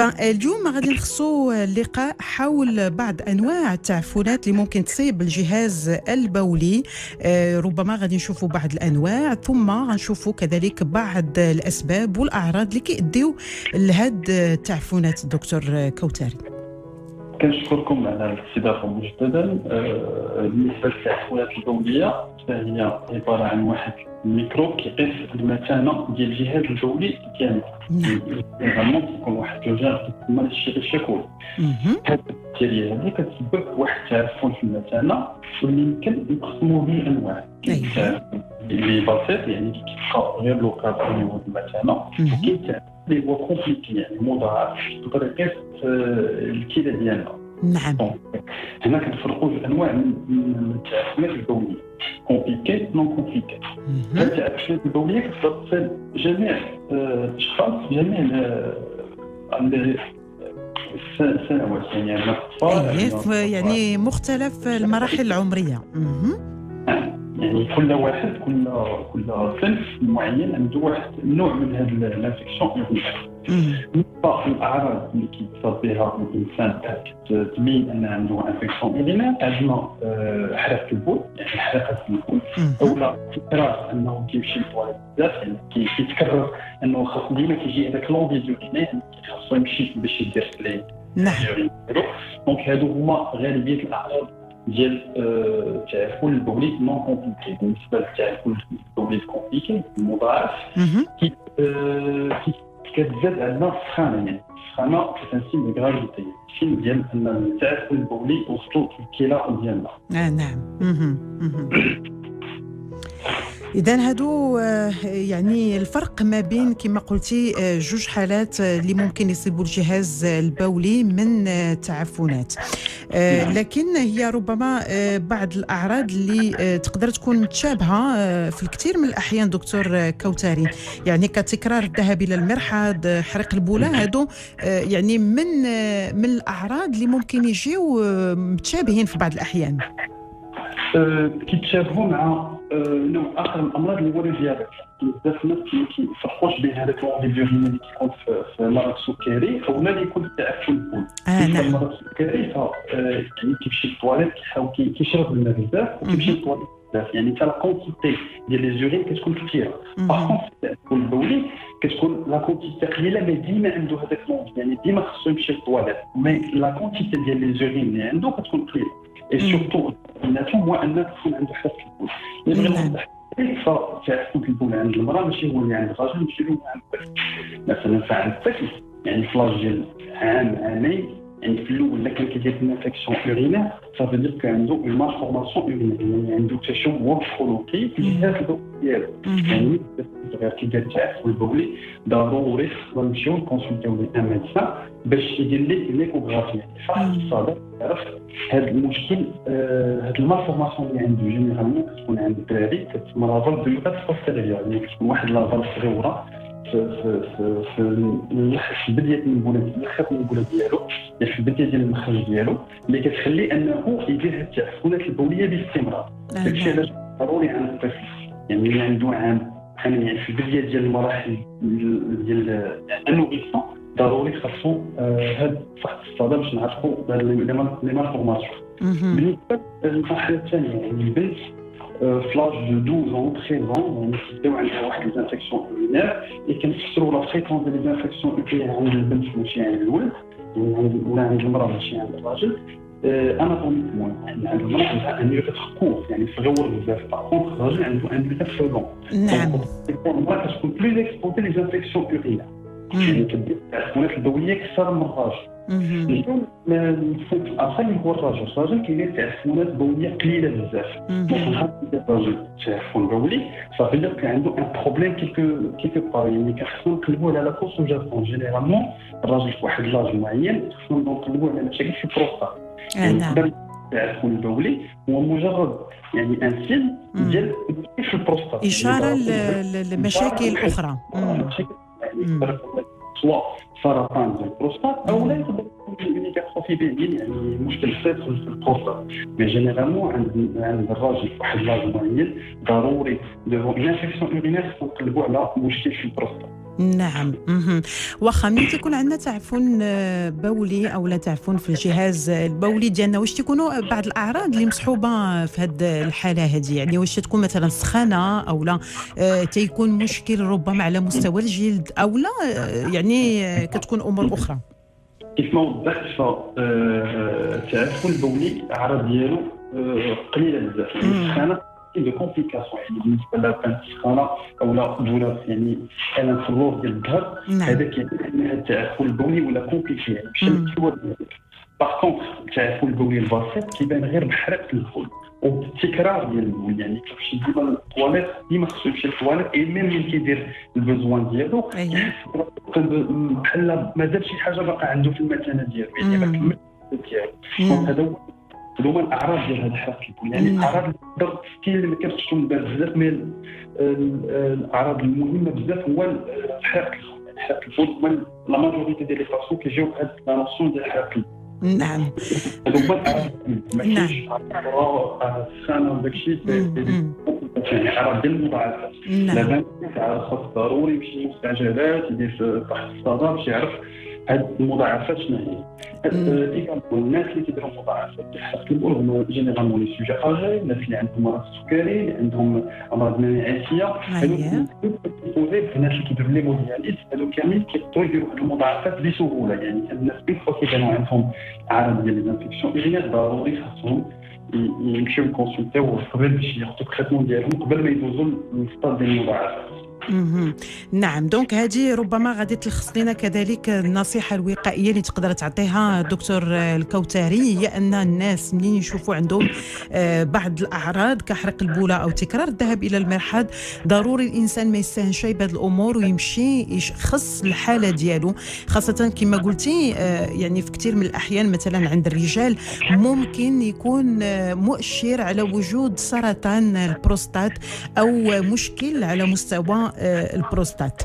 فاليوم غادي نخصو اللقاء حول بعض أنواع التعفنات اللي ممكن تصيب الجهاز البولي. آه، ربما غادي نشوفوا بعض الأنواع ثم غنشوفوا كذلك بعض الأسباب والأعراض اللي كيؤديو لهاد التعفنات دكتور كوتاري. كنشكركم على الاستضافة مجددا. آه، بالنسبة للتعفنات البوليه فهي عبارة عن واحد الميكروب كيقيس المتانة ديال الجهاز البولي كامل. Normalement كيكون واحد الجهاز كيتسمى ال E. coli هاد البكتيريا هذه كتسبب واحد التعفن في المتانة واللي يمكن نقسموه لانواع اللي بسيط يعني كيبقى غير local في المتانة وكاين اللي هو compliqué يعني مضاعف تقدر يقيس الكلى ديالنا نعم هنا كنفرقوا في انواع من التعفنات البوليه compliqué non compliqué التعفنات البوليه كتقدر تصيب جميع الاشخاص جميع السنوات يعني الاطفال يعني مختلف المراحل العمريه يعني كل واحد كل كل صنف معين عنده واحد النوع من هذه ال infection بالنسبة للاعراض اللي كيتصاب بها الانسان تبين أن عنده infection urinaire عندنا حرقه البول يعني حرقة البول. أولا تكرار أنه كيمشي للطواليت بزاف يعني كيتكرر أنه خاص ديما كيجي هذاك l'envie d'uriner خاصو يمشي باش يدير نعم. Donc هادو هما غالبية الأعراض ديال التعفن البولي non compliqué بالنسبة للتعفن البولي ال compliqué المضاعف كتزاد عندنا السخانه يعني السخانه كتنسيب ال gravité سين ديال ان التعفن البولي وصلوا للكلى ديالنا آه نعم اذا هادو آه، يعني الفرق ما بين كما قلتي آه، جوج حالات آه، اللي ممكن يصيبوا الجهاز البولي من تعفنات نعم. لكن هي ربما بعض الأعراض اللي تقدر تكون متشابهة في الكثير من الأحيان دكتور كوتاري يعني كتكرار الذهاب إلى المرحاض حرق البوله نعم. هادو يعني من من الأعراض اللي ممكن يجيو متشابهين في بعض الأحيان كيتشابهوا مع نوع اخر من الامراض اللي هو ال diabète بزاف الناس ما كيفرقوش بين هذاك l'envie d'uriner اللي كيكون في مرض السكري اولا اللي يكون في تعفن البول آه نعم مرض السكري يعني كيمشي للطواليت كيحاول كيشرب الماء بزاف وكيمشي للطواليت بزاف يعني حتى la quantité ديال les urines كتكون كثيره par contre التعفن البولي كتكون la quantité قليله mais ديما عنده هذاك l'envie يعني ديما خصو يمشي لل toilettes mais la quantité ديال les urines اللي عنده كتكون قليله et surtout هو ان تكون عنده حرقه البول يعني فتعفن البول عند المراه ماشي هو اللي عند الراجل ماشي هو عند الطفل مثلا فعند الطفل يعني ف l'âge ديال عام عامين يعني في الأول الا كان كيدير infection urinaire ça veut dire que عنده une malformation urinaire يعني عنده تشوه مورفولوجي في الجهاز ديالو يعني غير كيدير التعفن البولي ضروري خصنا نمشيو نكونسلتيو un médecin باش يدير لي l'échographie يعني فحص الصدى يعرف هذا المشكل هذا ال malformation اللي عنده généralement كتكون عند الدراري كتسمى la valve de l'urètre postérieur يعني كتكون واحد la valve صغيره في في في في الآخر من البوله ديالو يعني في البدايه ديال المخرج ديالو اللي كتخلي انه يدير هاد التعفنات البوليه باستمرار داكشي علاش ضروري عند الطفل يعني اللي عنده عام يعني في البدايه ديال المراحل ديال ال nourrisson ضروري خاصو هاد فحص الصدى باش نعرفوا les malformations بالنسبة للمرحلة الثانية يعني البنت في l'âge de 12 13 يعني كيبداو عندها واحد les infections urinaires اللي كنفسروا la fréquence ديال les infections urinaires عند البنت ماشي عند الولد ولا عند المرأة ماشي عند الراجل. اناتوميكمون يعني عند المراه عندها ان يوغيت كور يعني صغيور بزاف باغ كونتر الراجل عنده أن يوغيت سكون نعم. المراه كتكون بلوز اكسبوزي ليزانفيكسيون اورينير يعني كدير التعفنات البوليه أكثر من الراجل اليوم الفوق الآخر اللي هو الراجل الراجل كاين تعفنات بوليه قليله بزاف الراجل تعفن بولي صافي دير كان عنده ان بروبليم كيكو كيكو بار يعني كنخصو نقلبوا على لا كونسوجاسيون جينيرالمون الراجل في واحد l'âge معين خصنا نقلبوا على مشاكل في البروستات نعم التعفن البولي هو مجرد يعني un signe ديال في البروستات اشاره لمشاكل أخرى مشاكل يعني سواء سرطان ديال البروستات أو لا يقدر يكون hypertrophie bénigne يعني مشكل في البروستات mais généralement عند عند الراجل واحد l'âge معين ضروري devant une infection urinaire خصنا نقلبوا على مشكل في البروستات نعم. واخا ملي تيكون عندنا تعفن آه، بولي أو لا تعفن في الجهاز البولي ديالنا واش تيكونوا بعض الأعراض اللي مصحوبة في هذه الحالة هذه يعني واش تكون مثلا سخانة أو لا آه، تيكون مشكل ربما على مستوى الجلد أو لا؟ آه، يعني كتكون أمور أخرى. كيف ما وضحت فالتعفن البولي الاعراض ديالو قليلة بزاف. السخانه de complications يعني بالنسبة الا بان السخانه أو لا douleur يعني في اللور ديال الظهر هذا كيعني التعفن البولي ولا compliqué يعني الكيور par contre التعفن البولي البسيط كيبان غير بحرقه البول وبالتكرار ديال البول يعني كيمشي ديما للطواليت ديما خصو يمشي لل toilettes et même ملي كيدير ال besoin ديالو. بحال ما دار شي حاجة باقا عنده في المثانه ديالو يعني ما كملش ديالو. هذا هو هما الأعراض ديال هذا الحرق البول يعني الأعراض اللي تقدر ستيل ما كتشوفهم بزاف من الأعراض المهمة بزاف هو الحرق الحرق البول هما la majorité ديال les patients كيجيو بهاد la notion ديال الحرق نعم. هذوما ماشي السخانه وداك الشيء يعني أعراض ديال المضاعفات لابد خاص ضروري يمشي للمستعجلات يدير فحص الصدى باش يعرف هاد المضاعفات شنو هي. الناس اللي كيديروا مضاعفات الحرق البول هما généralement les sujets âgés الناس اللي عندهم مرض السكري اللي عندهم امراض مناعيه هادو الناس اللي كيديروا l'hémodialyse هادو كامل كيقدروا يديروا هاد المضاعفات بسهوله يعني الناس une fois كيبانوا عندهم اعراض ديال l'infection urinaire ضروري خاصهم يمشيو يكونسلتيو قبل باش ياخذوا ال traitement ديالهم قبل ما يدوزوا للسطاد ديال المضاعفات نعم donc هذه ربما غادي تلخص لنا كذلك النصيحة الوقائية اللي تقدر تعطيها دكتور الكوتاري هي أن الناس منين يشوفوا عندهم آه، بعض الأعراض كحرق البولة أو تكرار الذهاب إلى المرحاض. ضروري الإنسان ما يستهنش بهذه الأمور ويمشي يشخص الحالة ديالو. خاصة كما قلتي آه، يعني في كثير من الأحيان مثلا عند الرجال ممكن يكون آه، مؤشر على وجود سرطان البروستات أو مشكل على مستوى البروستات